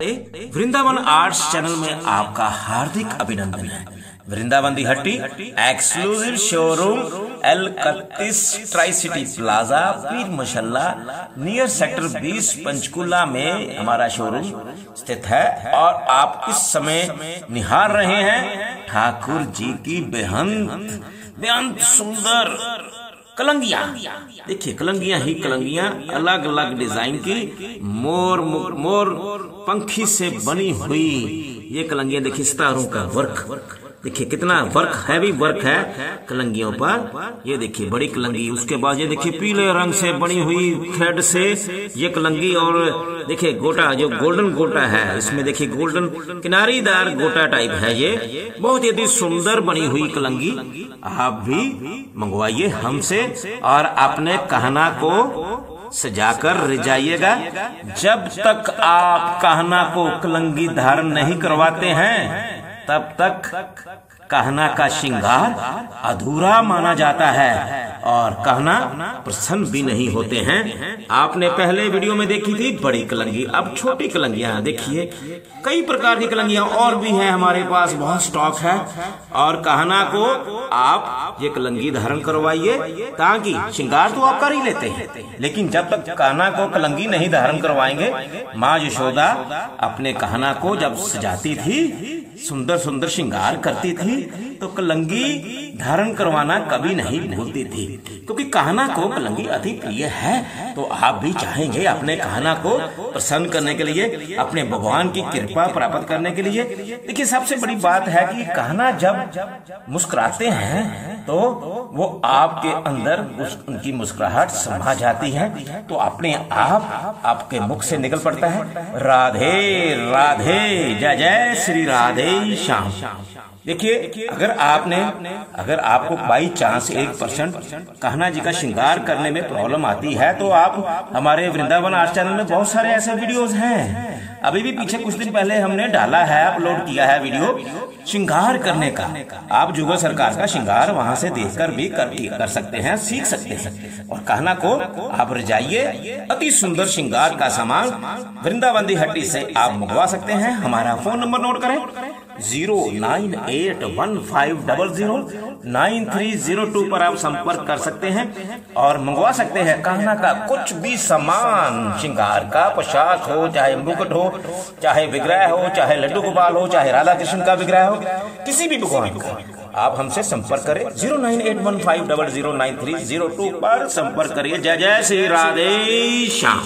Vrindavan arts channel में आपका हार्दिक अभिनंदन है। Vrindavan Di Hatti exclusive showroom L इकतीस tri city plaza Peer Muchalla near sector 20 Panchkula में हमारा शोरूम स्थित है और आप इस समय निहार रहे हैं। ठाकुर जी की बेहंत बेहंत, सुंदर कलंगिया। देखिए, कलंगिया ही कलंगिया अलग अलग डिज़ाइन की, मोर मोर पंखी से बनी हुई ये कलंगिया, देखिए, सितारों का वर्क। देखिए, कितना वर्क हैवी वर्क है कलंगियों पर। ये देखिए, बड़ी कलंगी। उसके बाद ये देखिए, पीले रंग से बनी हुई थ्रेड से ये कलंगी और देखिए, गोटा, जो गोल्डन गोटा है, इसमें देखिए गोल्डन किनारीदार गोटा टाइप है ये। बहुत यदि सुंदर बनी हुई कलंगी, आप भी मंगवाइए हमसे और अपने कहना को सजाकर रिजाइएगा जब तक आप कहना को कलंगी धारण नहीं करवाते हैं तब तक कहना का श्रृंगार अधूरा माना जाता है। और कहना, प्रसन्न भी नहीं होते हैं। आपने पहले वीडियो में देखी थी बड़ी कलंगी, अब छोटी कलंगियाँ देखिए, कई प्रकार की कलंगियाँ और भी हैं हमारे पास, बहुत स्टॉक है। और कहना को, आप ये कलंगी धारण करवाइए, ताकि श्रृंगार तो आप कर ही लेते हैं। लेकिन जब तक कहना को कलंगी नहीं धारण करवाएँगे, माँ यशोदा अपने कहना को जब सजाती थी सुंदर सुंदर श्रृंगार करती थी तो कलंगी धारण करवाना कभी नहीं भूलती थी। क्योंकि कहना को कलंगी अति प्रिय है। तो आप भी चाहेंगे अपने कहना को प्रसन्न करने के लिए, अपने भगवान की कृपा प्राप्त करने के लिए। देखिए, सबसे बड़ी बात है कि कहना जब मुस्कुराते हैं तो वो आपके अंदर उस उनकी मुस्कुराहट समा जाती है। तो अपने आप आपके मुख से निकल पड़ता है। राधे राधे, जय जय, श्री राधे, श्याम। देखिए अगर आपने अगर आपको बाई चांस एक परसेंट कहना जी का श्रृंगार करने में प्रॉब्लम आती है तो आप हमारे वृंदावन आर्ट चैनल में बहुत सारे ऐसे वीडियोस हैं। अभी भी पीछे कुछ दिन पहले हमने डाला है अपलोड किया है वीडियो श्रृंगार करने का। आप जुगल सरकार का श्रृंगार वहाँ से देखकर भी कर, कर सकते हैं सीख सकते हैं। और कहना को आप रजाइए अति सुंदर श्रृंगार का सामान वृंदावन हट्टी से आप मंगवा सकते हैं। हमारा फ़ोन नंबर नोट करें। Zero nine eight one five double zero nine three zero two पर आप संपर्क कर सकते हैं और मंगवा सकते हैं। कहना का कुछ भी सामान, श्रृंगार का, पोशाक हो, चाहे मुकुट हो, चाहे विग्रह हो, चाहे लड्डू गोपाल हो, चाहे राधा कृष्ण का विग्रह हो, किसी भी भगवान को आप हमसे संपर्क करें। Zero nine eight one five double zero nine three zero two पर संपर्क करिए। जय जय श्री राधे श्याम।